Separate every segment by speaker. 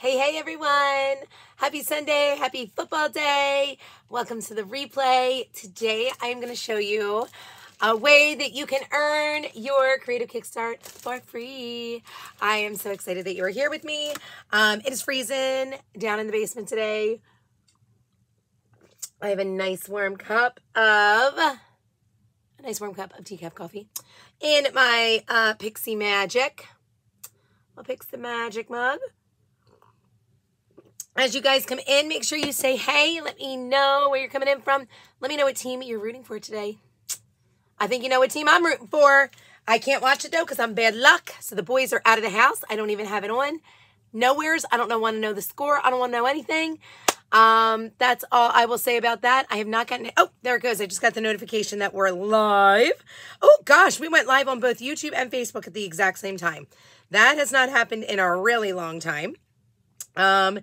Speaker 1: Hey, hey, everyone. Happy Sunday. Happy football day. Welcome to the replay. Today, I'm going to show you a way that you can earn your Creative Kickstart for free. I am so excited that you are here with me. Um, it is freezing down in the basement today. I have a nice warm cup of a nice warm cup of decaf coffee in my uh, Pixie Magic. I'll Pixie Magic mug. As you guys come in, make sure you say hey. Let me know where you're coming in from. Let me know what team you're rooting for today. I think you know what team I'm rooting for. I can't watch it though because I'm bad luck. So the boys are out of the house. I don't even have it on. Nowheres. I don't know, want to know the score. I don't want to know anything. Um, that's all I will say about that. I have not gotten, oh, there it goes. I just got the notification that we're live. Oh gosh, we went live on both YouTube and Facebook at the exact same time. That has not happened in a really long time. Um,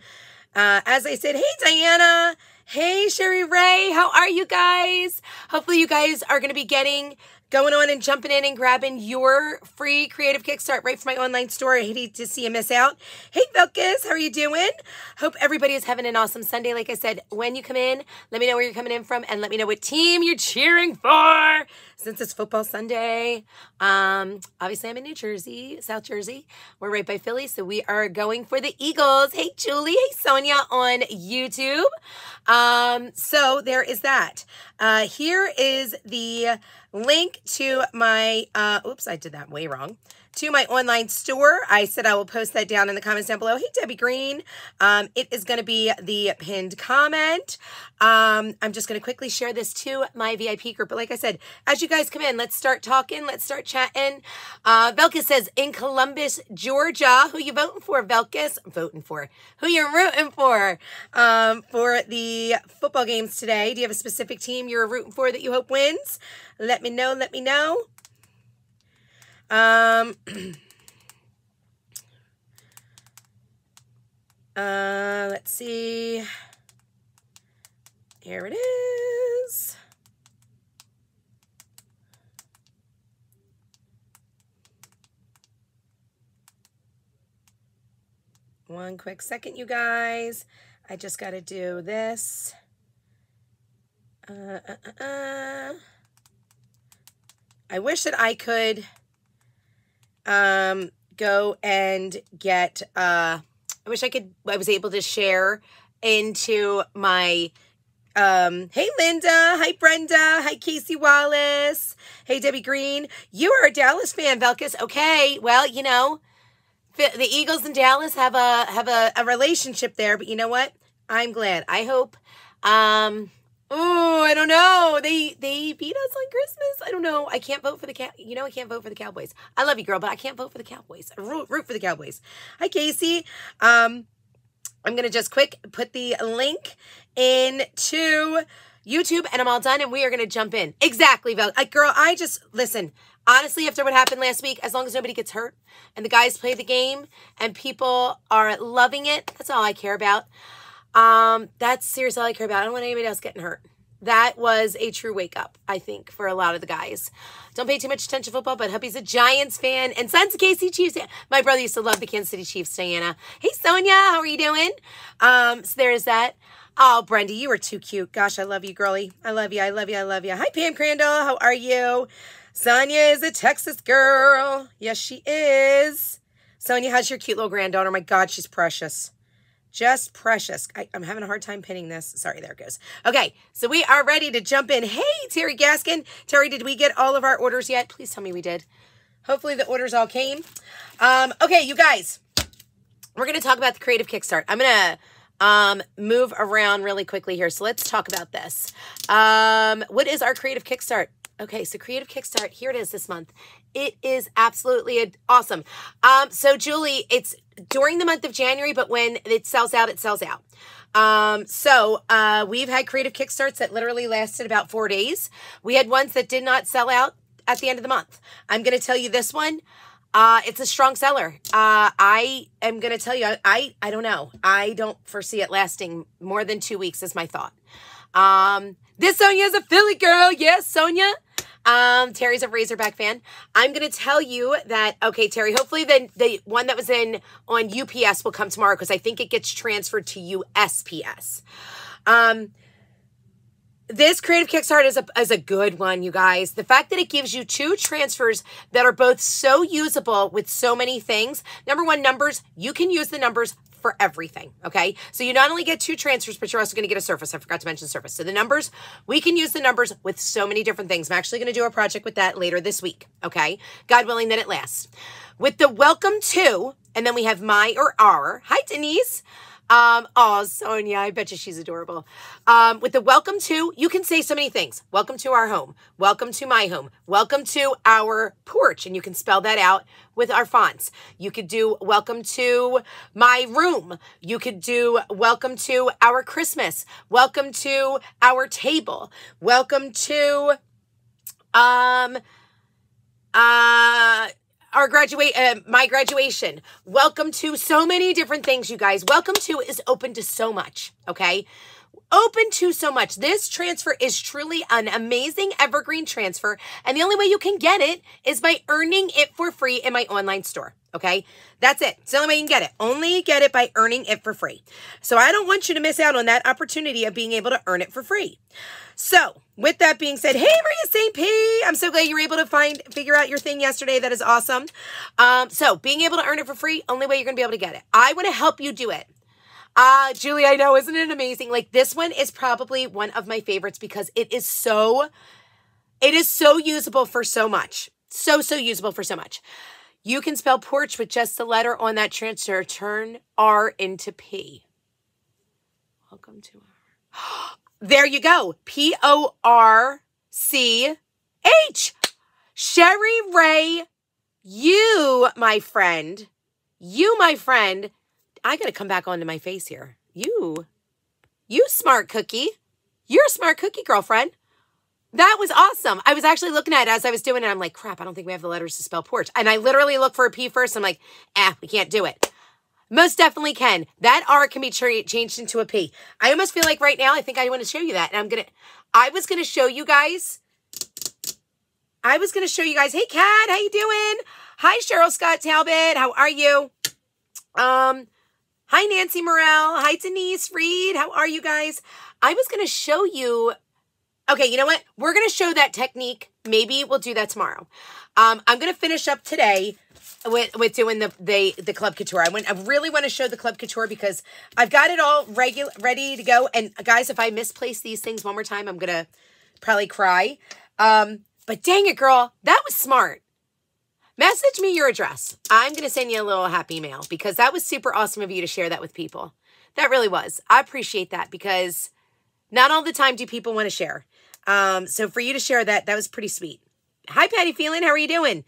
Speaker 1: uh, as I said, hey, Diana. Hey, Sherry Ray. How are you guys? Hopefully, you guys are going to be getting going on and jumping in and grabbing your free creative kickstart right from my online store. I hate to see you miss out. Hey, Velkus, how are you doing? Hope everybody is having an awesome Sunday. Like I said, when you come in, let me know where you're coming in from and let me know what team you're cheering for since it's football Sunday. Um, obviously, I'm in New Jersey, South Jersey. We're right by Philly, so we are going for the Eagles. Hey, Julie. Hey, Sonia on YouTube. Um, so there is that. Uh, here is the link to my, uh, oops, I did that way wrong to my online store. I said I will post that down in the comments down below. Hey, Debbie Green. Um, it is going to be the pinned comment. Um, I'm just going to quickly share this to my VIP group. But like I said, as you guys come in, let's start talking. Let's start chatting. Uh, Velkus says, in Columbus, Georgia. Who you voting for, Velkus? voting for. Who you rooting for um, for the football games today? Do you have a specific team you're rooting for that you hope wins? Let me know. Let me know. Um, uh, let's see. Here it is. One quick second, you guys. I just got to do this. Uh, uh, uh, uh. I wish that I could um, go and get, uh, I wish I could, I was able to share into my, um, hey Linda, hi Brenda, hi Casey Wallace, hey Debbie Green. You are a Dallas fan, Velkus. Okay, well, you know, the Eagles and Dallas have a have a, a relationship there, but you know what? I'm glad. I hope um Oh, I don't know. They they beat us on Christmas. I don't know. I can't vote for the cow. You know, I can't vote for the Cowboys. I love you, girl, but I can't vote for the Cowboys. I root, root for the Cowboys. Hi, Casey. Um, I'm gonna just quick put the link into YouTube, and I'm all done, and we are gonna jump in. Exactly, Val. Like, girl, I just listen. Honestly, after what happened last week, as long as nobody gets hurt and the guys play the game and people are loving it, that's all I care about. Um, that's seriously all I care about. I don't want anybody else getting hurt. That was a true wake up, I think, for a lot of the guys. Don't pay too much attention to football, but Hubby's a Giants fan and son's a KC Chiefs. My brother used to love the Kansas City Chiefs, Diana. Hey, Sonia, how are you doing? Um, so there's that. Oh, Brenda, you are too cute. Gosh, I love you, girly. I love you. I love you. I love you. Hi, Pam Crandall. How are you? Sonia is a Texas girl. Yes, she is. Sonia, how's your cute little granddaughter? My God, she's precious. Just precious. I, am having a hard time pinning this. Sorry, there it goes. Okay, so we are ready to jump in. Hey, Terry Gaskin. Terry, did we get all of our orders yet? Please tell me we did. Hopefully the orders all came. Um, okay, you guys, we're going to talk about the Creative Kickstart. I'm going to um, move around really quickly here. So let's talk about this. Um, what is our Creative Kickstart? Okay, so Creative Kickstart, here it is this month. It is absolutely awesome. Um, so Julie, it's during the month of January, but when it sells out, it sells out. Um, so uh, we've had creative kickstarts that literally lasted about four days. We had ones that did not sell out at the end of the month. I'm going to tell you this one. Uh, it's a strong seller. Uh, I am going to tell you, I, I, don't know. I don't foresee it lasting more than two weeks is my thought. Um, this Sonia is a Philly girl. Yes, Sonia. Um, Terry's a Razorback fan. I'm gonna tell you that okay, Terry. Hopefully, the the one that was in on UPS will come tomorrow because I think it gets transferred to USPS. Um, this creative kickstart is a, is a good one you guys. The fact that it gives you two transfers that are both so usable with so many things. Number one numbers you can use the numbers for everything okay? So you not only get two transfers but you're also going to get a surface. I forgot to mention surface. So the numbers we can use the numbers with so many different things. I'm actually going to do a project with that later this week okay? God willing that it lasts. With the welcome to and then we have my or our. Hi denise um, oh, Sonia, I bet you she's adorable. Um, with the welcome to, you can say so many things. Welcome to our home. Welcome to my home. Welcome to our porch. And you can spell that out with our fonts. You could do welcome to my room. You could do welcome to our Christmas. Welcome to our table. Welcome to, um, uh, our graduate uh, my graduation. Welcome to so many different things you guys. Welcome to is open to so much okay open to so much this transfer is truly an amazing evergreen transfer and the only way you can get it is by earning it for free in my online store okay that's it it's the only way you can get it only get it by earning it for free so i don't want you to miss out on that opportunity of being able to earn it for free so, with that being said, hey Maria St. P, I'm so glad you were able to find figure out your thing yesterday. That is awesome. Um, so being able to earn it for free, only way you're gonna be able to get it. I want to help you do it. Uh, Julie, I know, isn't it amazing? Like this one is probably one of my favorites because it is so, it is so usable for so much. So, so usable for so much. You can spell porch with just the letter on that transfer. Turn R into P. Welcome to. There you go. P O R C H. Sherry Ray, you, my friend, you, my friend, I got to come back onto my face here. You, you smart cookie. You're a smart cookie, girlfriend. That was awesome. I was actually looking at it as I was doing it. I'm like, crap, I don't think we have the letters to spell porch. And I literally look for a P first. I'm like, ah, we can't do it. Most definitely can. That R can be changed into a P. I almost feel like right now, I think I want to show you that. And I'm going to, I was going to show you guys, I was going to show you guys, hey, Kat, how you doing? Hi, Cheryl Scott Talbot. How are you? Um, hi, Nancy Morel. Hi, Denise Reed. How are you guys? I was going to show you, okay, you know what? We're going to show that technique. Maybe we'll do that tomorrow. Um, I'm going to finish up today with with doing the the the club couture. I want I really want to show the club couture because I've got it all regular ready to go. And guys, if I misplace these things one more time, I'm gonna probably cry. Um, but dang it, girl, that was smart. Message me your address. I'm gonna send you a little happy mail because that was super awesome of you to share that with people. That really was. I appreciate that because not all the time do people want to share. Um, so for you to share that, that was pretty sweet. Hi, Patty Feeling. How are you doing?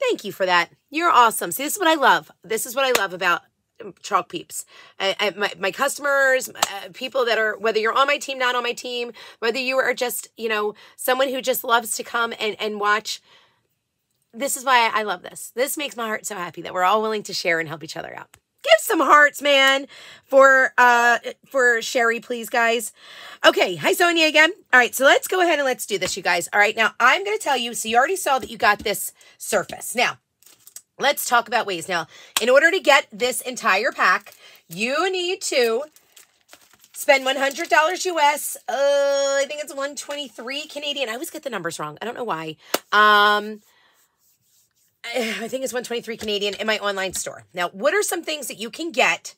Speaker 1: Thank you for that. You're awesome. See, this is what I love. This is what I love about um, Chalk Peeps. I, I, my, my customers, uh, people that are, whether you're on my team, not on my team, whether you are just, you know, someone who just loves to come and, and watch. This is why I love this. This makes my heart so happy that we're all willing to share and help each other out give some hearts, man, for uh for Sherry, please, guys. Okay, hi Sonia again. All right, so let's go ahead and let's do this, you guys. All right, now I'm gonna tell you. So you already saw that you got this surface. Now, let's talk about ways. Now, in order to get this entire pack, you need to spend $100 US. Uh, I think it's 123 Canadian. I always get the numbers wrong. I don't know why. Um, I think it's 123 Canadian in my online store. Now, what are some things that you can get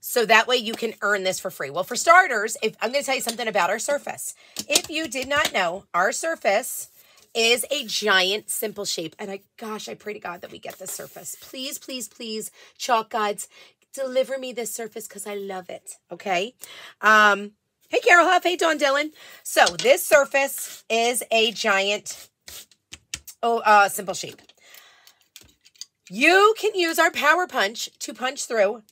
Speaker 1: so that way you can earn this for free? Well, for starters, if I'm going to tell you something about our Surface. If you did not know, our Surface is a giant simple shape. And I, gosh, I pray to God that we get this Surface. Please, please, please, chalk gods, deliver me this Surface because I love it. Okay. Um, hey, Carol Huff. Hey, Dawn Dillon. So this Surface is a giant, oh, uh, simple shape. You can use our power punch to punch through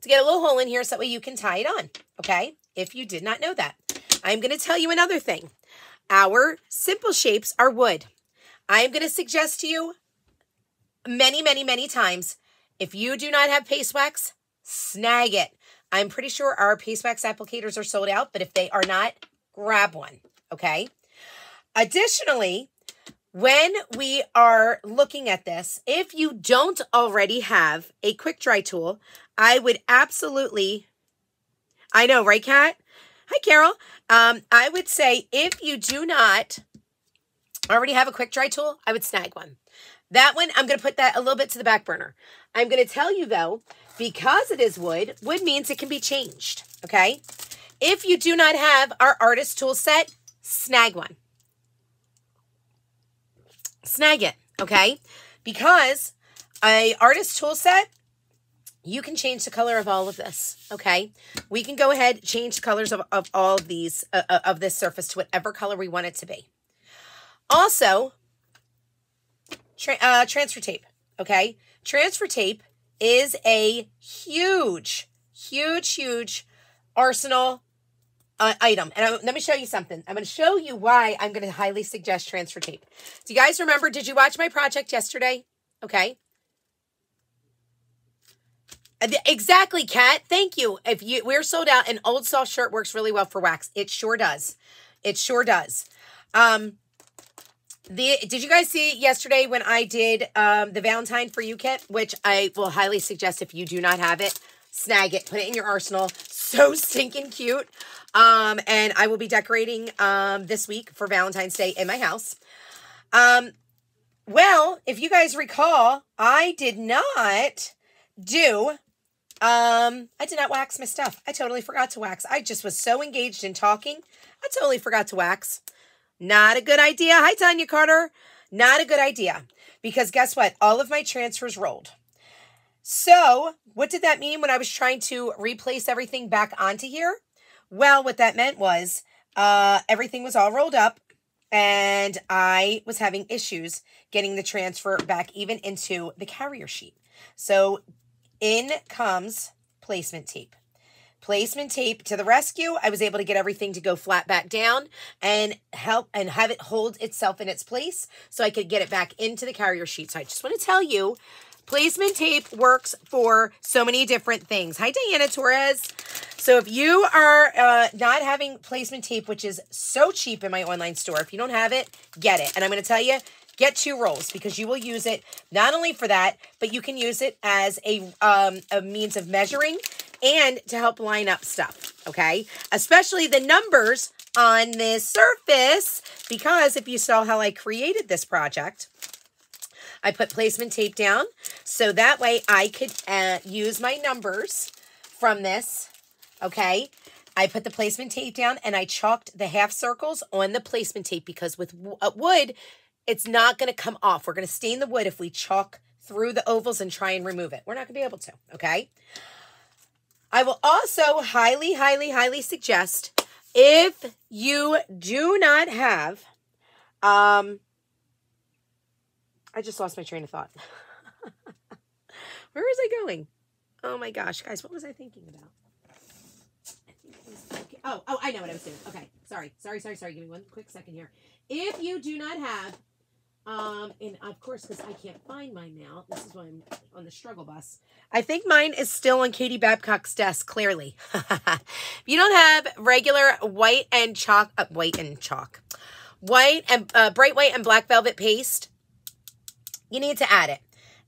Speaker 1: to get a little hole in here so that way you can tie it on, okay? If you did not know that. I'm going to tell you another thing. Our simple shapes are wood. I am going to suggest to you many, many, many times, if you do not have paste wax, snag it. I'm pretty sure our paste wax applicators are sold out, but if they are not, grab one, okay? Additionally, when we are looking at this, if you don't already have a quick dry tool, I would absolutely, I know, right, Kat? Hi, Carol. Um, I would say if you do not already have a quick dry tool, I would snag one. That one, I'm going to put that a little bit to the back burner. I'm going to tell you, though, because it is wood, wood means it can be changed, okay? If you do not have our artist tool set, snag one. Snag it, okay? Because a artist tool set, you can change the color of all of this, okay? We can go ahead, change the colors of, of all of these, uh, uh of this surface to whatever color we want it to be. Also, tra uh, transfer tape, okay? Transfer tape is a huge, huge, huge arsenal uh, item. And I, let me show you something. I'm going to show you why I'm going to highly suggest transfer tape. Do you guys remember, did you watch my project yesterday? Okay. Uh, exactly, Kat. Thank you. If you we're sold out, an old soft shirt works really well for wax. It sure does. It sure does. Um, the did you guys see yesterday when I did um the Valentine for you kit, which I will highly suggest if you do not have it, snag it, put it in your arsenal. So stinking cute. Um, and I will be decorating um, this week for Valentine's Day in my house. Um, well, if you guys recall, I did not do, um, I did not wax my stuff. I totally forgot to wax. I just was so engaged in talking. I totally forgot to wax. Not a good idea. Hi, Tanya Carter. Not a good idea. Because guess what? All of my transfers rolled. So what did that mean when I was trying to replace everything back onto here? Well, what that meant was uh, everything was all rolled up and I was having issues getting the transfer back even into the carrier sheet. So in comes placement tape. Placement tape to the rescue. I was able to get everything to go flat back down and help and have it hold itself in its place so I could get it back into the carrier sheet. So I just want to tell you Placement tape works for so many different things. Hi, Diana Torres. So if you are uh, not having placement tape, which is so cheap in my online store, if you don't have it, get it. And I'm going to tell you, get two rolls because you will use it not only for that, but you can use it as a, um, a means of measuring and to help line up stuff, okay? Especially the numbers on this surface because if you saw how I created this project, I put placement tape down so that way I could uh, use my numbers from this, okay? I put the placement tape down and I chalked the half circles on the placement tape because with uh, wood, it's not going to come off. We're going to stain the wood if we chalk through the ovals and try and remove it. We're not going to be able to, okay? I will also highly, highly, highly suggest if you do not have um, I just lost my train of thought. Where was I going? Oh my gosh, guys, what was I thinking about? Oh, oh, I know what I was doing. Okay, sorry, sorry, sorry, sorry. Give me one quick second here. If you do not have, um, and of course, because I can't find mine now, this is why I'm on the struggle bus. I think mine is still on Katie Babcock's desk, clearly. if you don't have regular white and chalk, uh, white and chalk, white and uh, bright white and black velvet paste, you need to add it.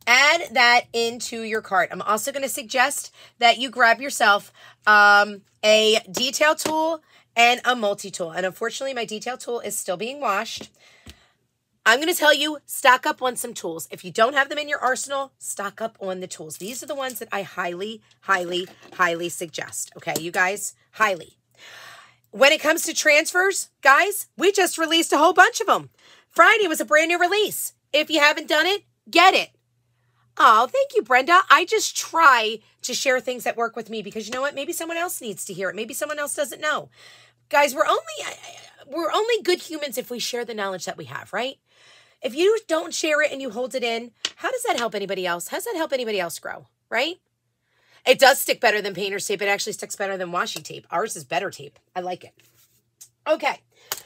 Speaker 1: Add that into your cart. I'm also going to suggest that you grab yourself um, a detail tool and a multi-tool. And unfortunately, my detail tool is still being washed. I'm going to tell you, stock up on some tools. If you don't have them in your arsenal, stock up on the tools. These are the ones that I highly, highly, highly suggest. Okay, you guys, highly. When it comes to transfers, guys, we just released a whole bunch of them. Friday was a brand new release. If you haven't done it, get it. Oh, thank you, Brenda. I just try to share things that work with me because you know what? Maybe someone else needs to hear it. Maybe someone else doesn't know. Guys, we're only we're only good humans if we share the knowledge that we have, right? If you don't share it and you hold it in, how does that help anybody else? How does that help anybody else grow, right? It does stick better than painter's tape. It actually sticks better than washi tape. Ours is better tape. I like it. Okay.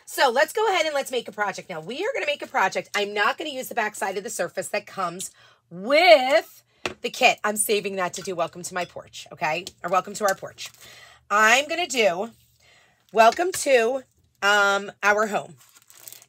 Speaker 1: So let's go ahead and let's make a project now. We are going to make a project. I'm not going to use the back side of the surface that comes with the kit. I'm saving that to do welcome to my porch, okay? Or welcome to our porch. I'm going to do welcome to um, our home.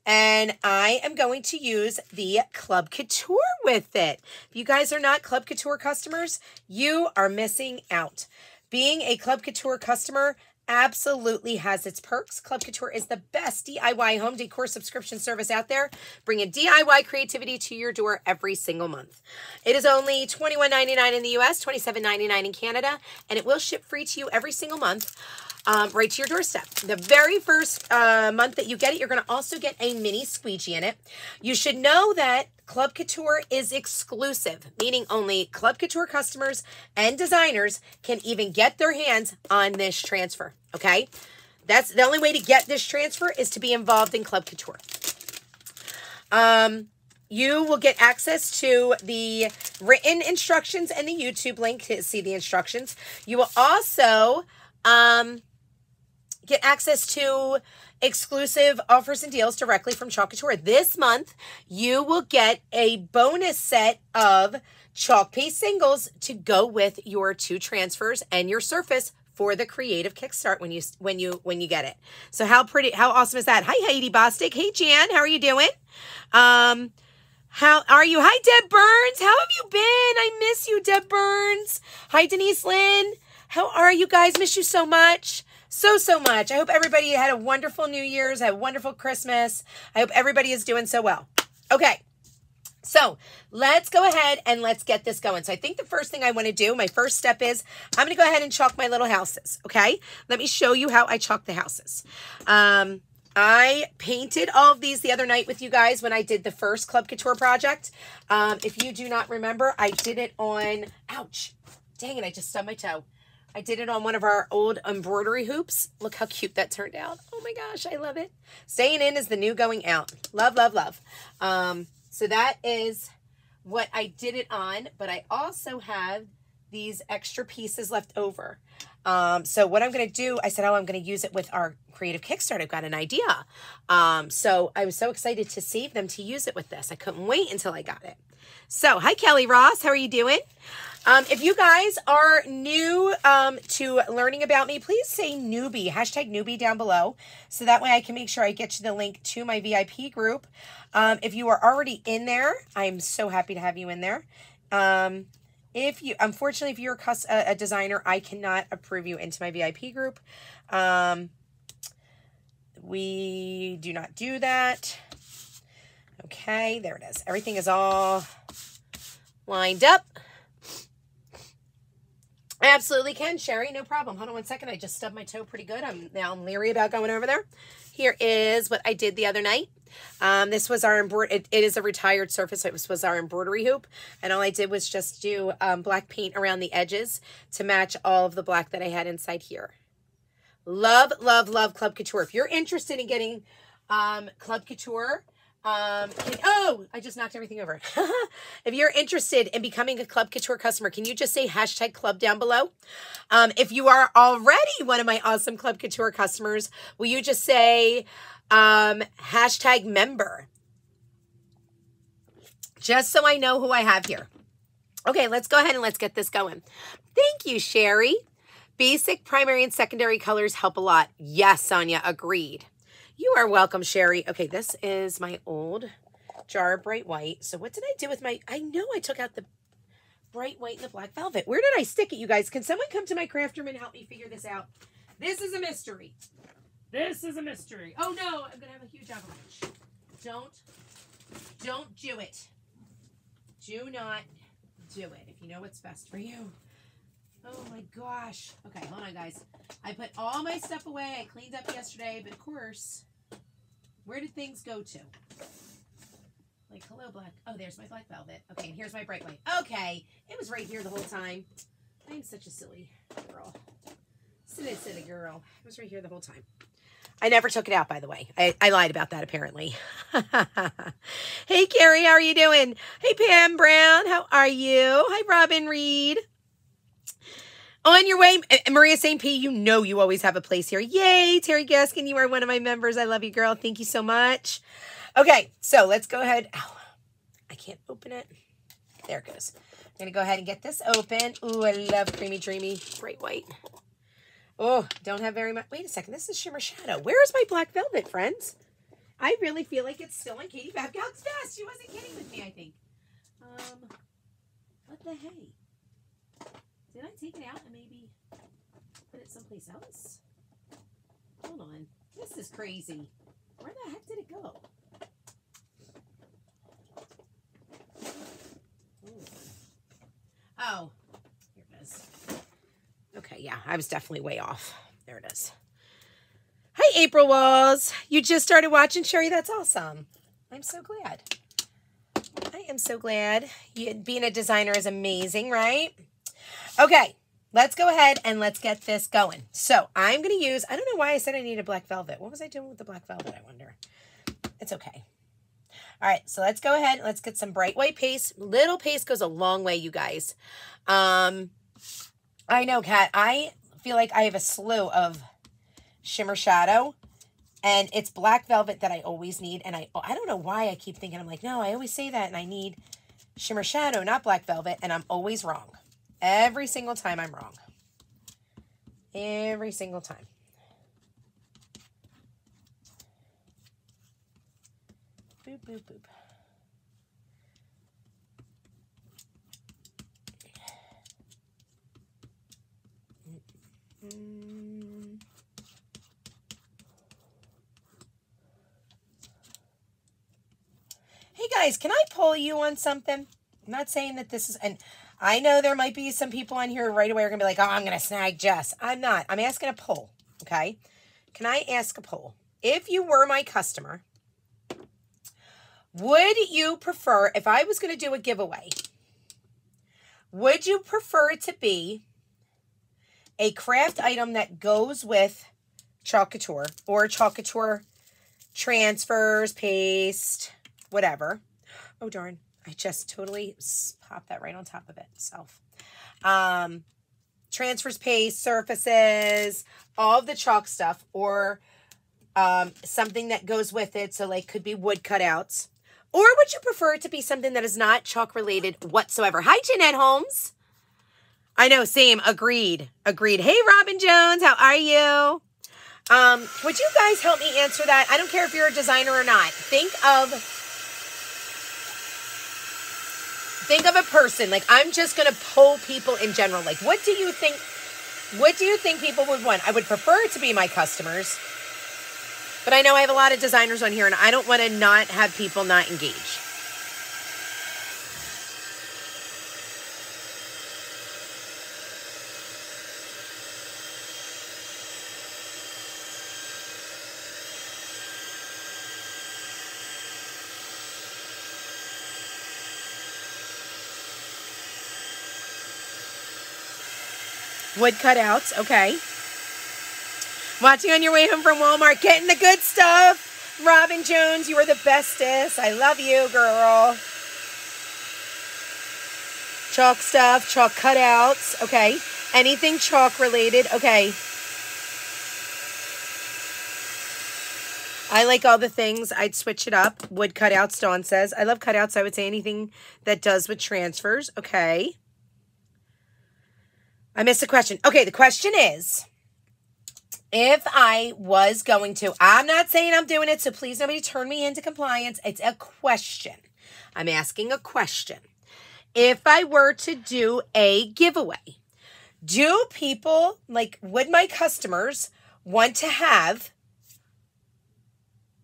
Speaker 1: and I am going to use the Club Couture with it. If you guys are not Club Couture customers, you are missing out. Being a Club Couture customer absolutely has its perks. Club Couture is the best DIY home decor subscription service out there, bringing DIY creativity to your door every single month. It is only $21.99 in the US, $27.99 in Canada, and it will ship free to you every single month. Um, right to your doorstep. The very first uh, month that you get it, you're going to also get a mini squeegee in it. You should know that Club Couture is exclusive, meaning only Club Couture customers and designers can even get their hands on this transfer. Okay. That's the only way to get this transfer is to be involved in Club Couture. Um, you will get access to the written instructions and the YouTube link to see the instructions. You will also um, get access to exclusive offers and deals directly from Chalk Couture. This month, you will get a bonus set of chalk paste singles to go with your two transfers and your surface for the creative kickstart when you when you when you get it. So how pretty how awesome is that? Hi Heidi Bostic. Hey Jan, how are you doing? Um how are you? Hi Deb Burns. How have you been? I miss you, Deb Burns. Hi Denise Lynn. How are you guys? Miss you so much. So, so much. I hope everybody had a wonderful New Year's, had a wonderful Christmas. I hope everybody is doing so well. Okay. So let's go ahead and let's get this going. So I think the first thing I want to do, my first step is I'm going to go ahead and chalk my little houses. Okay. Let me show you how I chalk the houses. Um, I painted all of these the other night with you guys when I did the first Club Couture project. Um, if you do not remember, I did it on, ouch, dang it, I just stubbed my toe. I did it on one of our old embroidery hoops. Look how cute that turned out. Oh my gosh, I love it. Staying in is the new going out. Love, love, love. Um, so that is what I did it on, but I also have these extra pieces left over. Um, so what I'm going to do, I said, oh, I'm going to use it with our creative Kickstart. I've got an idea. Um, so I was so excited to save them to use it with this. I couldn't wait until I got it. So hi, Kelly Ross. How are you doing? Um, if you guys are new um, to learning about me, please say newbie, hashtag newbie down below. So that way I can make sure I get you the link to my VIP group. Um, if you are already in there, I'm so happy to have you in there. Um, if you, unfortunately, if you're a, a, designer, I cannot approve you into my VIP group. Um, we do not do that. Okay, there it is. Everything is all lined up. I absolutely can, Sherry. No problem. Hold on one second. I just stubbed my toe pretty good. I'm now I'm leery about going over there. Here is what I did the other night. Um, this was our embroidery. It, it is a retired surface. It was, was our embroidery hoop. And all I did was just do um, black paint around the edges to match all of the black that I had inside here. Love, love, love Club Couture. If you're interested in getting um, Club Couture, um, can, oh, I just knocked everything over. if you're interested in becoming a Club Couture customer, can you just say hashtag club down below? Um, if you are already one of my awesome Club Couture customers, will you just say um, hashtag member? Just so I know who I have here. Okay, let's go ahead and let's get this going. Thank you, Sherry. Basic primary and secondary colors help a lot. Yes, Sonia, agreed. You are welcome, Sherry. Okay, this is my old jar of bright white. So what did I do with my, I know I took out the bright white and the black velvet. Where did I stick it, you guys? Can someone come to my craft room and help me figure this out? This is a mystery. This is a mystery. Oh no, I'm gonna have a huge avalanche. Don't, don't do it. Do not do it if you know what's best for you. Oh my gosh. Okay, hold on guys. I put all my stuff away. I cleaned up yesterday, but of course, where did things go to? Like, hello, black. Oh, there's my black velvet. Okay, and here's my bright white. Okay, it was right here the whole time. I'm such a silly girl. Silly, silly girl. It was right here the whole time. I never took it out, by the way. I, I lied about that, apparently. hey, Carrie, how are you doing? Hey, Pam Brown, how are you? Hi, Robin Reed. On your way, Maria St. P, you know you always have a place here. Yay, Terry Gaskin, you are one of my members. I love you, girl. Thank you so much. Okay, so let's go ahead. Ow, I can't open it. There it goes. I'm going to go ahead and get this open. Ooh, I love Creamy Dreamy Bright White. Oh, don't have very much. Wait a second. This is Shimmer Shadow. Where is my black velvet, friends? I really feel like it's still on Katie Babcock's vest. She wasn't kidding with me, I think. Um, what the hey? Did I take it out and maybe put it someplace else? Hold on. This is crazy. Where the heck did it go? Oh, here it is. Okay, yeah, I was definitely way off. There it is. Hi, April Walls. You just started watching Sherry. That's awesome. I'm so glad. I am so glad. You, being a designer is amazing, right? Okay, let's go ahead and let's get this going. So I'm going to use, I don't know why I said I needed black velvet. What was I doing with the black velvet, I wonder? It's okay. All right, so let's go ahead. And let's get some bright white paste. Little paste goes a long way, you guys. Um, I know, Kat. I feel like I have a slew of shimmer shadow and it's black velvet that I always need. And I, I don't know why I keep thinking, I'm like, no, I always say that and I need shimmer shadow, not black velvet. And I'm always wrong. Every single time I'm wrong. Every single time. Boop, boop, boop. Hey guys, can I pull you on something? I'm not saying that this is, and I know there might be some people on here right away are going to be like, oh, I'm going to snag Jess. I'm not. I'm asking a poll, okay? Can I ask a poll? If you were my customer, would you prefer, if I was going to do a giveaway, would you prefer it to be a craft item that goes with Chalk Couture or Chalk Couture transfers, paste, whatever. Oh, darn. I just totally popped that right on top of it. Self. Um, transfers, paste, surfaces, all of the chalk stuff or um, something that goes with it. So like could be wood cutouts. Or would you prefer it to be something that is not chalk related whatsoever? Hi, Jeanette Holmes. I know, same. Agreed. Agreed. Hey, Robin Jones, how are you? Um, would you guys help me answer that? I don't care if you're a designer or not. Think of think of a person. Like I'm just gonna poll people in general. Like, what do you think? What do you think people would want? I would prefer it to be my customers. But I know I have a lot of designers on here and I don't want to not have people not engage. Wood cutouts, okay. Watching on your way home from Walmart, getting the good stuff. Robin Jones, you are the bestest. I love you, girl. Chalk stuff, chalk cutouts, okay. Anything chalk related, okay. I like all the things. I'd switch it up. Wood cutouts, Dawn says. I love cutouts. I would say anything that does with transfers. Okay. I missed a question. Okay, the question is if I was going to, I'm not saying I'm doing it, so please nobody turn me into compliance. It's a question. I'm asking a question. If I were to do a giveaway, do people, like, would my customers want to have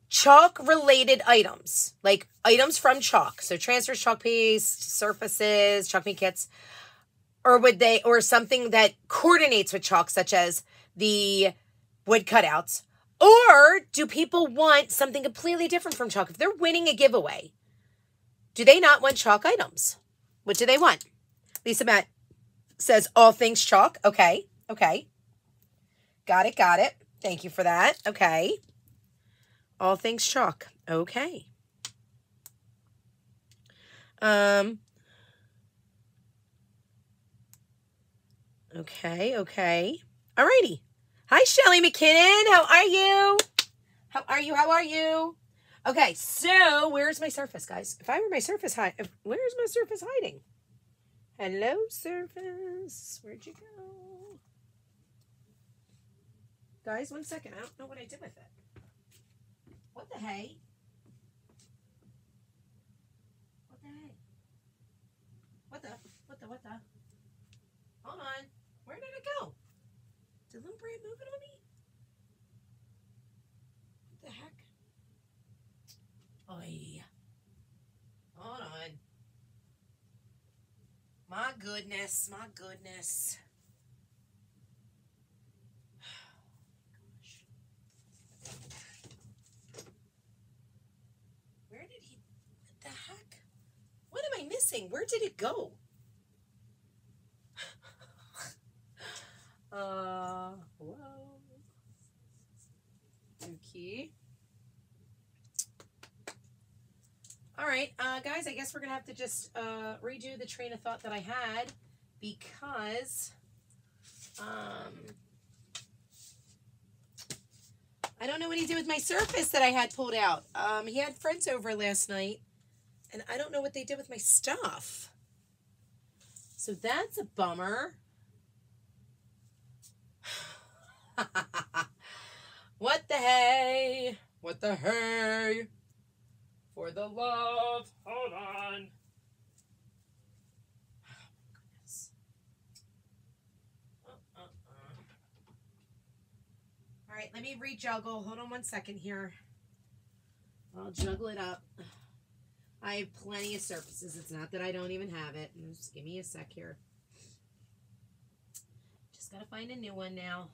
Speaker 1: chalk related items, like items from chalk? So transfers, chalk paste, surfaces, chalk paint kits. Or would they, or something that coordinates with chalk, such as the wood cutouts? Or do people want something completely different from chalk? If they're winning a giveaway, do they not want chalk items? What do they want? Lisa Matt says all things chalk. Okay. Okay. Got it. Got it. Thank you for that. Okay. All things chalk. Okay. Um. Okay, okay. Alrighty. Hi, Shelly McKinnon. How are you? How are you? How are you? Okay, so where's my surface, guys? If I were my surface, hi where's my surface hiding? Hello, surface. Where'd you go? Guys, one second. I don't know what I did with it. What the hey? What the hey? What the? What the? What the? Hold on. Where did it go? Did little Brand move it on me? What the heck? Oy. Hold on. My goodness, my goodness. Oh gosh. Where did he, what the heck? What am I missing? Where did it go? Uh, hello? Okay. All right, uh, guys, I guess we're going to have to just uh, redo the train of thought that I had because um, I don't know what he did with my surface that I had pulled out. Um, he had friends over last night, and I don't know what they did with my stuff. So that's a bummer. What the hey? What the hey? For the love. Hold on. Oh. Uh, uh, uh. All right, let me rejuggle. Hold on one second here. I'll juggle it up. I have plenty of surfaces. It's not that I don't even have it. Just give me a sec here. Just got to find a new one now.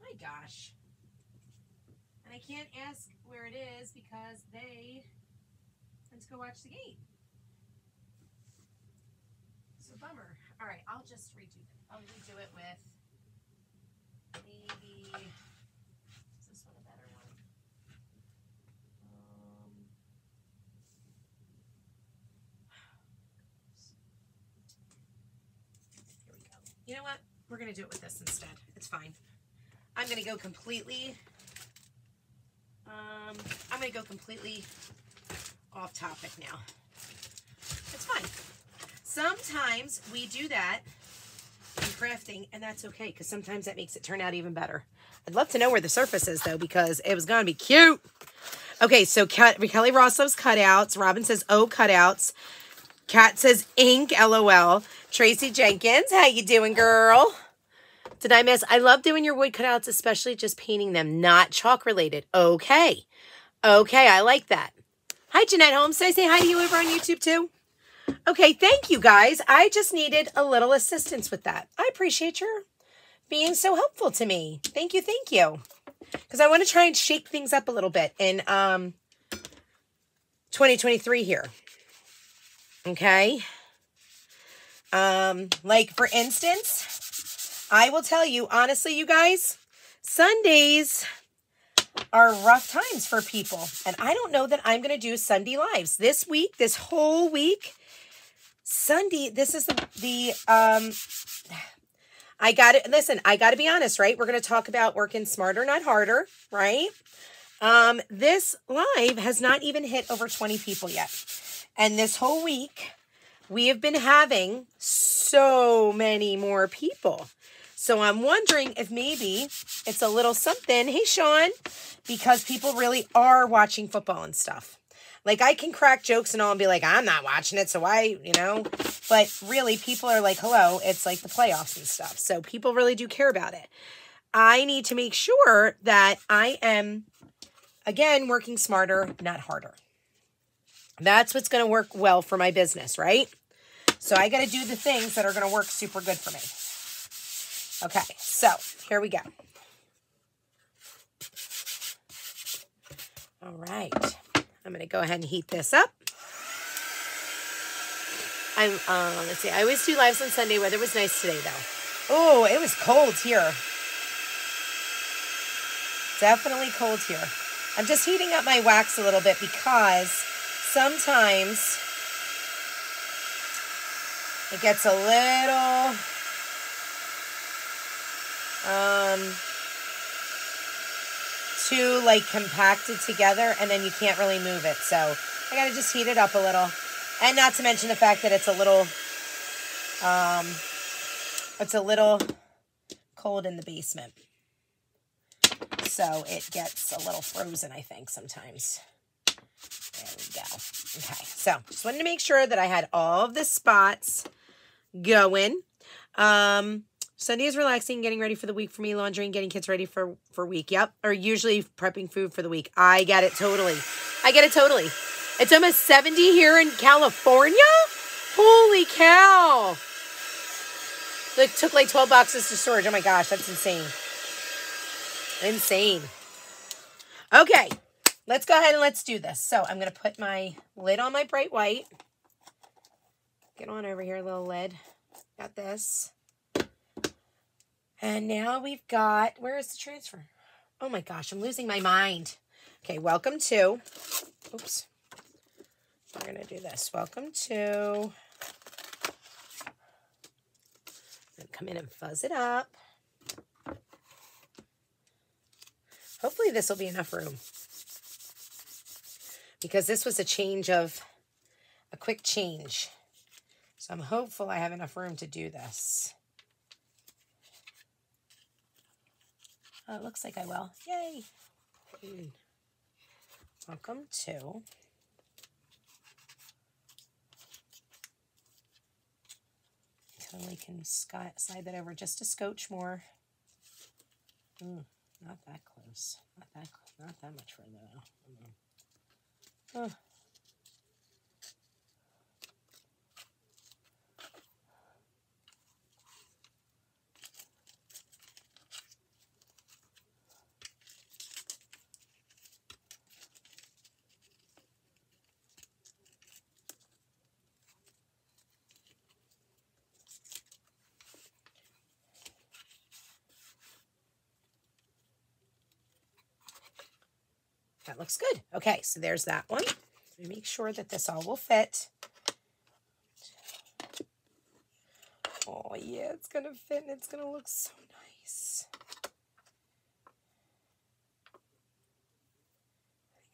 Speaker 1: My gosh. And I can't ask where it is because they went to go watch the game. So bummer. All right, I'll just redo it. I'll redo it with maybe is this one a better one? Um, here we go. You know what? We're gonna do it with this instead. It's fine. I'm gonna go completely um, I'm going to go completely off topic now. It's fine. Sometimes we do that in crafting, and that's okay, because sometimes that makes it turn out even better. I'd love to know where the surface is, though, because it was going to be cute. Okay, so Kelly Ross loves cutouts. Robin says, oh, cutouts. Kat says, ink, LOL. Tracy Jenkins, how you doing, girl? Did I miss? I love doing your wood cutouts, especially just painting them, not chalk related. Okay. Okay, I like that. Hi, Jeanette Holmes. Did I say hi to you over on YouTube too? Okay, thank you guys. I just needed a little assistance with that. I appreciate your being so helpful to me. Thank you, thank you. Because I want to try and shake things up a little bit in um 2023 here. Okay. Um, like for instance, I will tell you, honestly, you guys, Sundays are rough times for people. And I don't know that I'm going to do Sunday lives this week, this whole week. Sunday, this is the, the um, I got it. Listen, I got to be honest, right? We're going to talk about working smarter, not harder, right? Um, this live has not even hit over 20 people yet. And this whole week, we have been having so many more people. So I'm wondering if maybe it's a little something. Hey, Sean, because people really are watching football and stuff. Like I can crack jokes and all and be like, I'm not watching it, so why, you know? But really, people are like, hello, it's like the playoffs and stuff. So people really do care about it. I need to make sure that I am, again, working smarter, not harder. That's what's going to work well for my business, right? So I got to do the things that are going to work super good for me. Okay, so here we go. All right, I'm to go ahead and heat this up. I'm, uh, let's see, I always do lives on Sunday. Weather was nice today, though. Oh, it was cold here. Definitely cold here. I'm just heating up my wax a little bit because sometimes it gets a little um, too like compacted together and then you can't really move it. So I got to just heat it up a little. And not to mention the fact that it's a little, um, it's a little cold in the basement. So it gets a little frozen, I think, sometimes. There we go. Okay, So just wanted to make sure that I had all of the spots going. Um, Sunday is relaxing, getting ready for the week for me, laundry and getting kids ready for, for week. Yep. Or usually prepping food for the week. I get it totally. I get it totally. It's almost 70 here in California. Holy cow. It took like 12 boxes to storage. Oh my gosh, that's insane. Insane. Okay, let's go ahead and let's do this. So I'm going to put my lid on my bright white. Get on over here, little lid. Got this. And now we've got, where is the transfer? Oh my gosh, I'm losing my mind. Okay, welcome to, oops. We're going to do this. Welcome to, come in and fuzz it up. Hopefully this will be enough room. Because this was a change of, a quick change. So I'm hopeful I have enough room to do this. Oh, it looks like I will. Yay. Welcome to totally can slide that over just a scotch more. Mm, not that close. Not that not that much further though. Oh. That looks good. Okay, so there's that one. Make sure that this all will fit. Oh, yeah, it's going to fit and it's going to look so nice.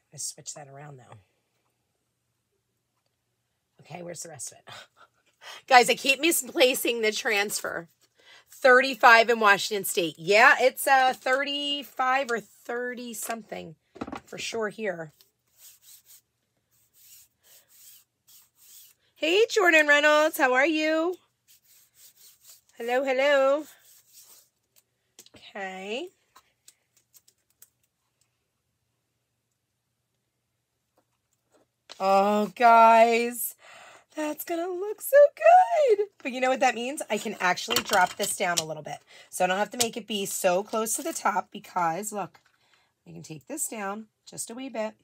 Speaker 1: I'm going to switch that around now. Okay, where's the rest of it? Guys, I keep misplacing the transfer. 35 in Washington State. Yeah, it's uh 35 or 30 something for sure here. Hey, Jordan Reynolds, how are you? Hello, hello. Okay. Oh, guys, that's going to look so good. But you know what that means? I can actually drop this down a little bit. So I don't have to make it be so close to the top because, look, I can take this down just a wee bit.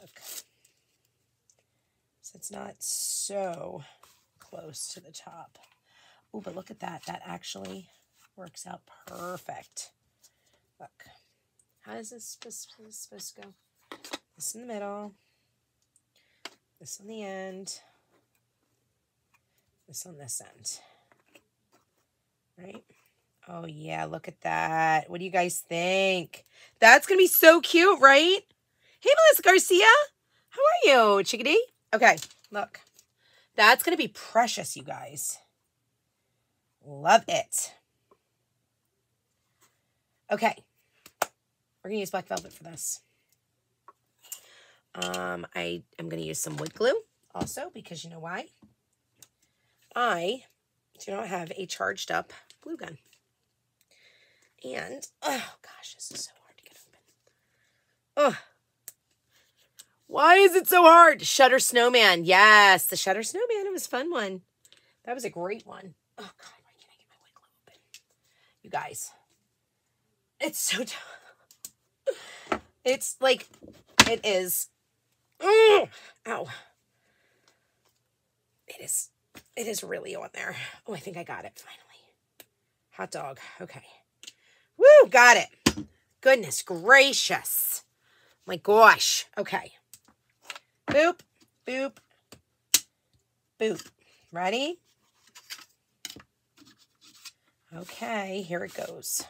Speaker 1: Look. So it's not so close to the top. Oh, but look at that. That actually works out perfect. Look. How is this supposed, to go? This in the middle. This on the end. This on this end. Right? Oh, yeah, look at that. What do you guys think? That's going to be so cute, right? Hey, Melissa Garcia. How are you, chickadee? Okay, look. That's going to be precious, you guys. Love it. Okay. We're going to use black velvet for this. Um, I am going to use some wood glue also because you know why? I do not have a charged up glue gun. And, oh gosh, this is so hard to get open. Oh. Why is it so hard? Shutter Snowman. Yes, the Shutter Snowman. It was fun one. That was a great one. Oh, God, why can't I get my white open? You guys, it's so tough. It's like, it is. Oh, ow. It is, it is really on there. Oh, I think I got it finally. Hot dog. Okay. Woo, got it. Goodness gracious. My gosh. Okay. Boop, boop, boop. Ready? Okay, here it goes.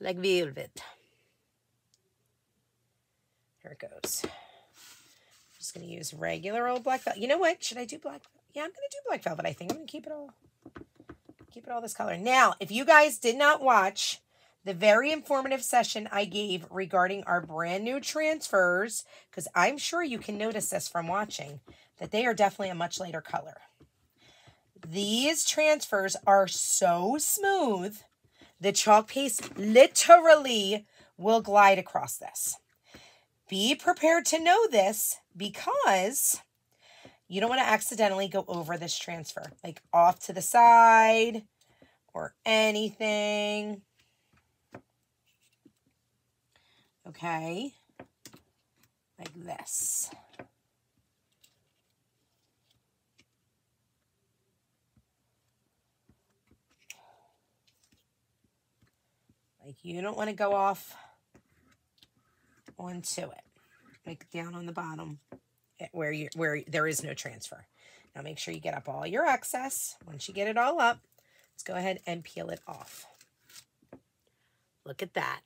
Speaker 1: Like velvet. Here it goes. I'm just going to use regular old black velvet. You know what? Should I do black? Yeah, I'm going to do black velvet, I think. I'm going to keep it all keep it all this color. Now, if you guys did not watch the very informative session I gave regarding our brand new transfers, because I'm sure you can notice this from watching, that they are definitely a much lighter color. These transfers are so smooth, the chalk paste literally will glide across this. Be prepared to know this because you don't want to accidentally go over this transfer, like off to the side or anything. Okay, like this. Like you don't want to go off onto it, like down on the bottom Eh, where you where there is no transfer. Now make sure you get up all your excess. Once you get it all up, let's go ahead and peel it off. Look at that.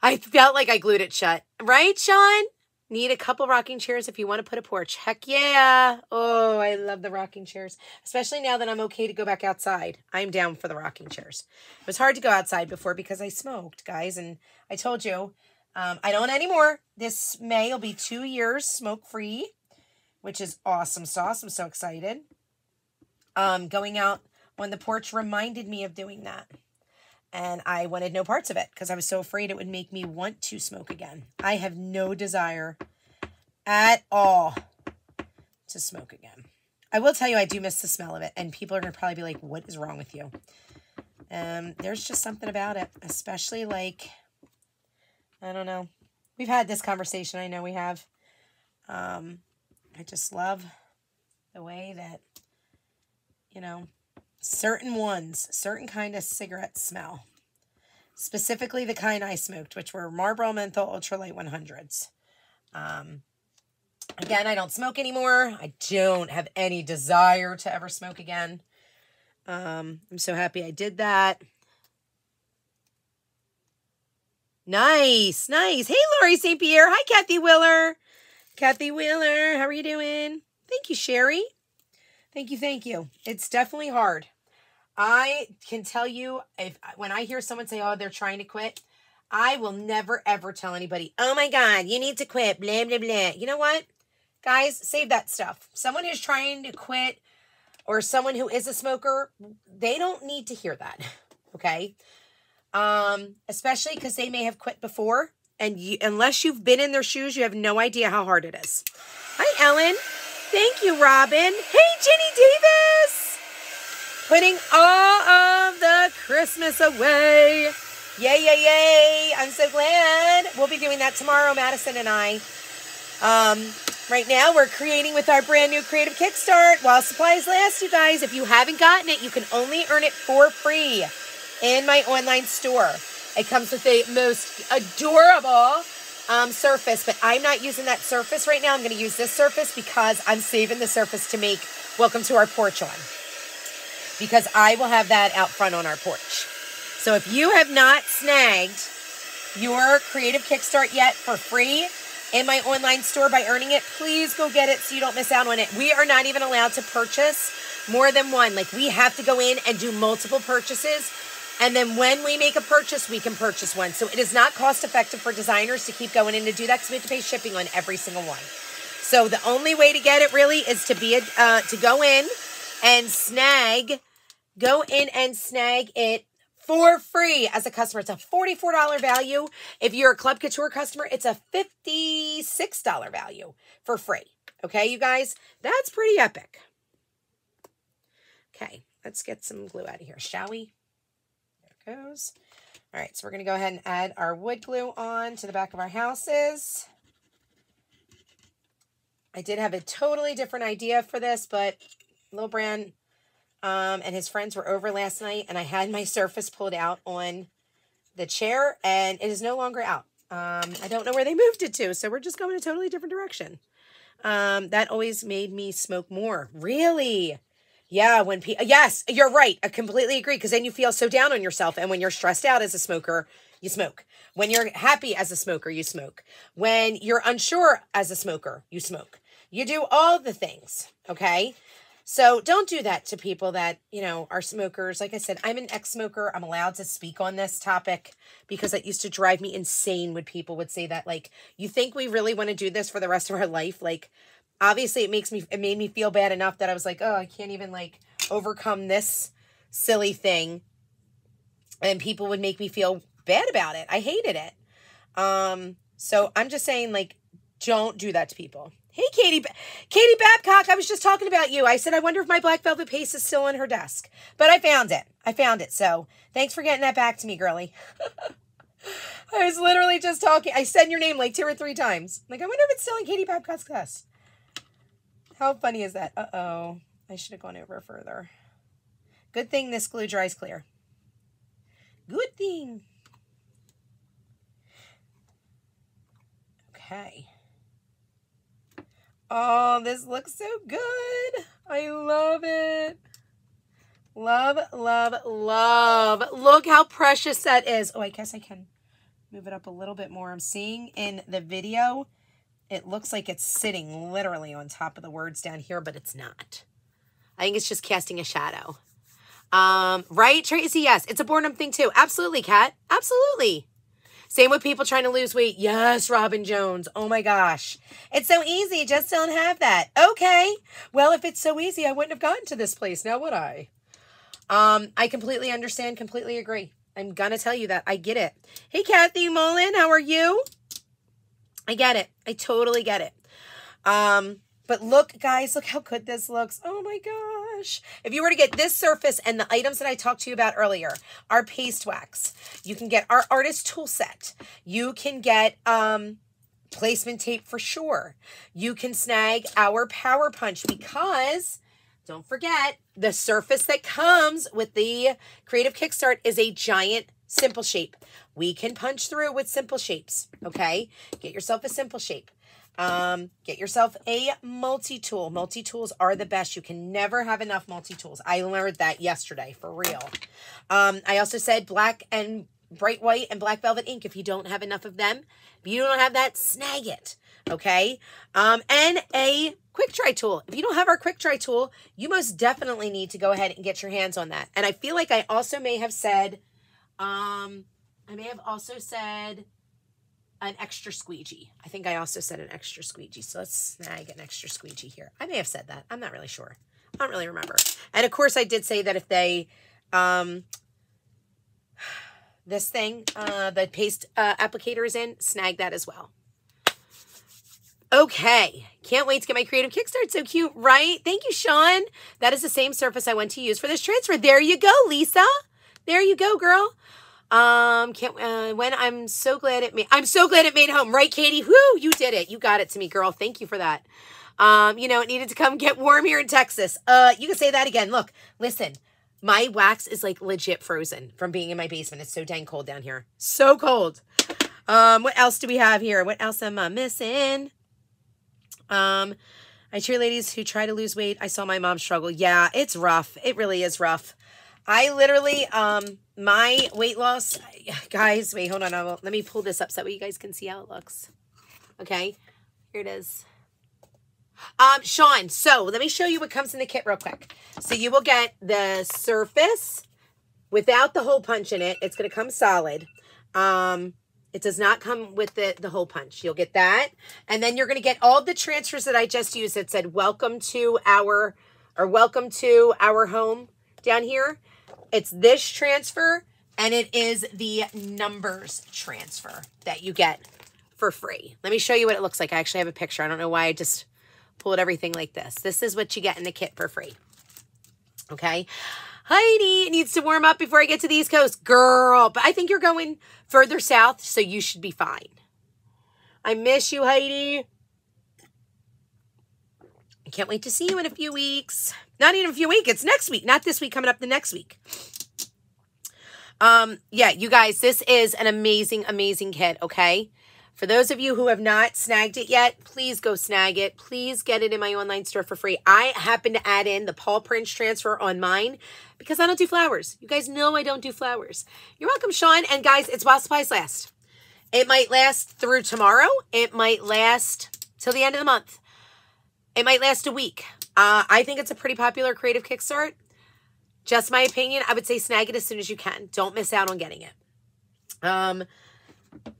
Speaker 1: I felt like I glued it shut. Right, Sean? Need a couple rocking chairs if you want to put a porch. Heck yeah. Oh, I love the rocking chairs, especially now that I'm okay to go back outside. I'm down for the rocking chairs. It was hard to go outside before because I smoked, guys. And I told you, um, I don't anymore. This May will be two years smoke free, which is awesome sauce. I'm so excited. Um, going out on the porch reminded me of doing that and I wanted no parts of it because I was so afraid it would make me want to smoke again. I have no desire at all to smoke again. I will tell you, I do miss the smell of it, and people are going to probably be like, what is wrong with you? Um, there's just something about it, especially like, I don't know. We've had this conversation. I know we have. Um, I just love the way that, you know, certain ones, certain kind of cigarette smell. Specifically the kind I smoked, which were Marlboro Menthol Ultralight 100s. Um, again, I don't smoke anymore. I don't have any desire to ever smoke again. Um, I'm so happy I did that. Nice, nice. Hey, Laurie St. Pierre. Hi, Kathy Wheeler. Kathy Wheeler, how are you doing? Thank you, Sherry. Thank you, thank you. It's definitely hard. I can tell you if when I hear someone say, "Oh, they're trying to quit," I will never ever tell anybody, "Oh my God, you need to quit." Blah blah blah. You know what, guys? Save that stuff. Someone who's trying to quit, or someone who is a smoker, they don't need to hear that. Okay, um, especially because they may have quit before, and you, unless you've been in their shoes, you have no idea how hard it is. Hi, Ellen. Thank you, Robin. Hey, Jenny Davis putting all of the Christmas away. Yay, yay, yay. I'm so glad. We'll be doing that tomorrow, Madison and I. Um, right now, we're creating with our brand new Creative Kickstart while supplies last, you guys. If you haven't gotten it, you can only earn it for free in my online store. It comes with a most adorable um, surface, but I'm not using that surface right now. I'm going to use this surface because I'm saving the surface to make Welcome to Our Porch on because I will have that out front on our porch. So if you have not snagged your Creative Kickstart yet for free in my online store by earning it, please go get it so you don't miss out on it. We are not even allowed to purchase more than one. Like we have to go in and do multiple purchases. And then when we make a purchase, we can purchase one. So it is not cost effective for designers to keep going in to do that because we have to pay shipping on every single one. So the only way to get it really is to be a, uh, to go in and snag, go in and snag it for free as a customer. It's a $44 value. If you're a Club Couture customer, it's a $56 value for free. Okay, you guys, that's pretty epic. Okay, let's get some glue out of here, shall we? Goes. All right, so we're going to go ahead and add our wood glue on to the back of our houses. I did have a totally different idea for this, but Lil Brand um, and his friends were over last night, and I had my surface pulled out on the chair, and it is no longer out. Um, I don't know where they moved it to, so we're just going a totally different direction. Um, that always made me smoke more. Really? Yeah, when people, yes, you're right. I completely agree because then you feel so down on yourself. And when you're stressed out as a smoker, you smoke. When you're happy as a smoker, you smoke. When you're unsure as a smoker, you smoke. You do all the things, okay? So don't do that to people that, you know, are smokers. Like I said, I'm an ex-smoker. I'm allowed to speak on this topic because it used to drive me insane when people would say that, like, you think we really want to do this for the rest of our life? Like, obviously it makes me, it made me feel bad enough that I was like, oh, I can't even like overcome this silly thing. And people would make me feel bad about it. I hated it. Um, so I'm just saying, like, don't do that to people. Hey, Katie, Katie Babcock, I was just talking about you. I said, I wonder if my black velvet paste is still on her desk, but I found it. I found it. So thanks for getting that back to me, girly. I was literally just talking. I said your name like two or three times. Like, I wonder if it's still in Katie Babcock's desk. How funny is that? Uh-oh. I should have gone over further. Good thing this glue dries clear. Good thing. Okay. Oh, this looks so good. I love it. Love, love, love. Look how precious that is. Oh, I guess I can move it up a little bit more. I'm seeing in the video, it looks like it's sitting literally on top of the words down here, but it's not. I think it's just casting a shadow. Um, right, Tracy? Yes, it's a boredom thing too. Absolutely, Kat. Absolutely. Same with people trying to lose weight. Yes, Robin Jones. Oh my gosh. It's so easy. Just don't have that. Okay. Well, if it's so easy, I wouldn't have gotten to this place now, would I? Um, I completely understand, completely agree. I'm to tell you that. I get it. Hey, Kathy Mullen, how are you? I get it. I totally get it. Um, but look, guys, look how good this looks. Oh my gosh. If you were to get this surface and the items that I talked to you about earlier, our paste wax, you can get our artist tool set. You can get um, placement tape for sure. You can snag our power punch because don't forget the surface that comes with the Creative Kickstart is a giant simple shape. We can punch through with simple shapes, okay? Get yourself a simple shape. Um, get yourself a multi-tool. Multi-tools are the best. You can never have enough multi-tools. I learned that yesterday, for real. Um, I also said black and bright white and black velvet ink. If you don't have enough of them, if you don't have that, snag it. Okay. Um, and a quick dry tool. If you don't have our quick dry tool, you most definitely need to go ahead and get your hands on that. And I feel like I also may have said, um, I may have also said an extra squeegee. I think I also said an extra squeegee. So let's snag an extra squeegee here. I may have said that. I'm not really sure. I don't really remember. And of course I did say that if they, um, this thing, uh, the paste uh, applicator is in, snag that as well. Okay, can't wait to get my creative kickstart. So cute, right? Thank you, Sean. That is the same surface I went to use for this transfer. There you go, Lisa. There you go, girl. Um, can't, uh, when I'm so glad it made, I'm so glad it made home, right, Katie? Whoo, you did it. You got it to me, girl. Thank you for that. Um, you know, it needed to come get warm here in Texas. Uh, you can say that again. Look, listen, my wax is like legit frozen from being in my basement. It's so dang cold down here. So cold. Um, what else do we have here? What else am I missing? Um, I cheer ladies who try to lose weight. I saw my mom struggle. Yeah, it's rough. It really is rough. I literally, um, my weight loss, guys, wait, hold on. Let me pull this up so that way you guys can see how it looks. Okay, here it is. Um, Sean, so let me show you what comes in the kit real quick. So you will get the surface without the hole punch in it. It's going to come solid. Um, it does not come with the, the hole punch. You'll get that. And then you're going to get all the transfers that I just used that said, welcome to our, or welcome to our home down here. It's this transfer and it is the numbers transfer that you get for free. Let me show you what it looks like. I actually have a picture. I don't know why I just pulled everything like this. This is what you get in the kit for free. Okay. Heidi it needs to warm up before I get to the East Coast. Girl, but I think you're going further south, so you should be fine. I miss you, Heidi. I can't wait to see you in a few weeks. Not even a few weeks. It's next week. Not this week, coming up the next week. Um, yeah, you guys, this is an amazing, amazing kit, okay? For those of you who have not snagged it yet, please go snag it. Please get it in my online store for free. I happen to add in the Paul Prince transfer on mine because I don't do flowers. You guys know I don't do flowers. You're welcome, Sean. And guys, it's while supplies last. It might last through tomorrow. It might last till the end of the month. It might last a week. Uh, I think it's a pretty popular creative kickstart. Just my opinion. I would say snag it as soon as you can. Don't miss out on getting it. Um,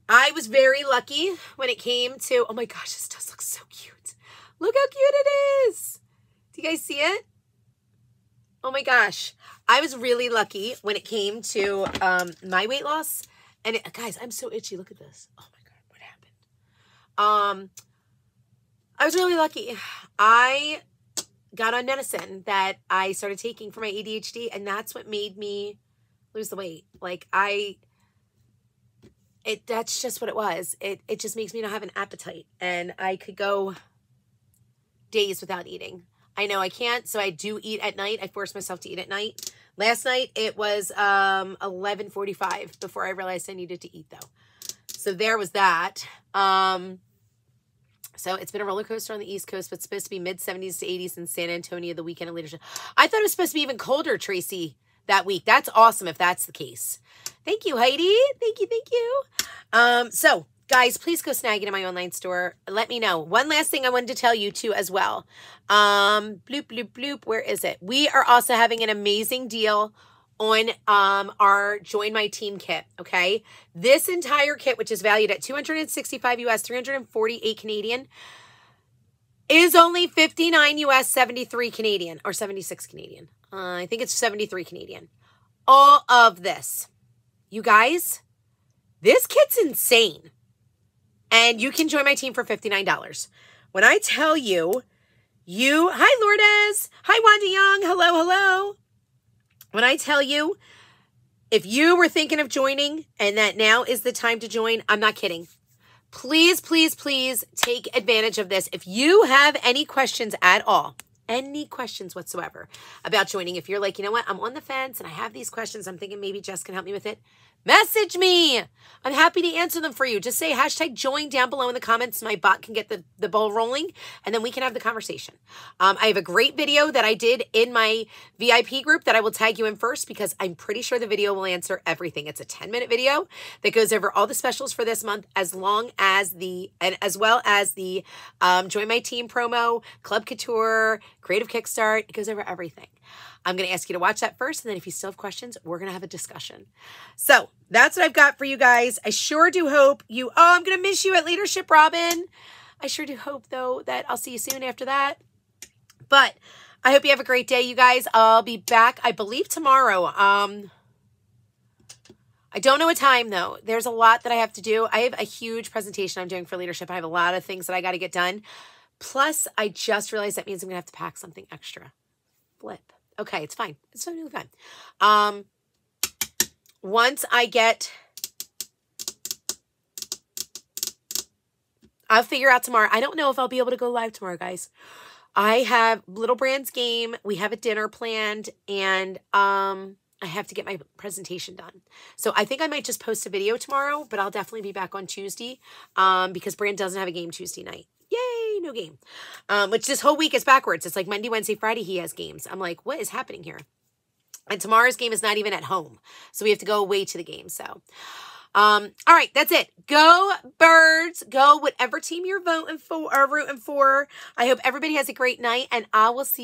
Speaker 1: I was very lucky when it came to, oh my gosh, this does look so cute. Look how cute it is. Do you guys see it? Oh my gosh. I was really lucky when it came to um, my weight loss. And it, guys, I'm so itchy. Look at this. Oh my God, what happened? Um, I was really lucky. I got on medicine that I started taking for my ADHD, and that's what made me lose the weight. Like I it that's just what it was. It it just makes me not have an appetite. And I could go days without eating. I know I can't, so I do eat at night. I force myself to eat at night. Last night it was um 11:45 before I realized I needed to eat though. So there was that. Um so it's been a roller coaster on the East Coast, but it's supposed to be mid 70s to 80s in San Antonio the weekend of leadership. I thought it was supposed to be even colder, Tracy, that week. That's awesome if that's the case. Thank you, Heidi. Thank you, thank you. Um, so guys, please go snag it in my online store. Let me know. One last thing I wanted to tell you too as well. Um, bloop, bloop, bloop. Where is it? We are also having an amazing deal on um our join my team kit okay? This entire kit which is valued at 265 us 348 canadian is only 59 us 73 canadian or 76 canadian. Uh, i think it's 73 canadian. All of this you guys this kit's insane. And you can join my team for $59 when i tell you you hi lourdes. Hi wanda young. Hello hello when I tell you, if you were thinking of joining and that now is the time to join, I'm not kidding. Please, please, please take advantage of this. If you have any questions at all, any questions whatsoever about joining, if you're like, you know what, I'm on the fence and I have these questions, I'm thinking maybe Jess can help me with it, Message me. I'm happy to answer them for you. Just say hashtag join down below in the comments. My bot can get the, the ball rolling and then we can have the conversation. Um, I have a great video that I did in my VIP group that I will tag you in first because I'm pretty sure the video will answer everything. It's a 10 minute video that goes over all the specials for this month as long as the, and as well as the um, join my team promo, Club Couture, Creative Kickstart. It goes over everything. I'm going to ask you to watch that first. And then if you still have questions, we're going to have a discussion. So that's what I've got for you guys. I sure do hope you, oh, I'm going to miss you at Leadership, Robin. I sure do hope, though, that I'll see you soon after that. But I hope you have a great day, you guys. I'll be back, I believe, tomorrow. Um, I don't know what time, though. There's a lot that I have to do. I have a huge presentation I'm doing for leadership. I have a lot of things that I got to get done. Plus, I just realized that means I'm going to have to pack something extra. Flip. Okay, it's fine. It's totally fine. Um, once I get, I'll figure out tomorrow. I don't know if I'll be able to go live tomorrow, guys. I have Little Brands game. We have a dinner planned, and um, I have to get my presentation done. So I think I might just post a video tomorrow, but I'll definitely be back on Tuesday um, because Brand doesn't have a game Tuesday night. Game. Um, which this whole week is backwards. It's like Monday, Wednesday, Friday, he has games. I'm like, what is happening here? And tomorrow's game is not even at home. So we have to go away to the game. So, um, all right, that's it. Go birds. Go whatever team you're voting for or rooting for. I hope everybody has a great night and I will see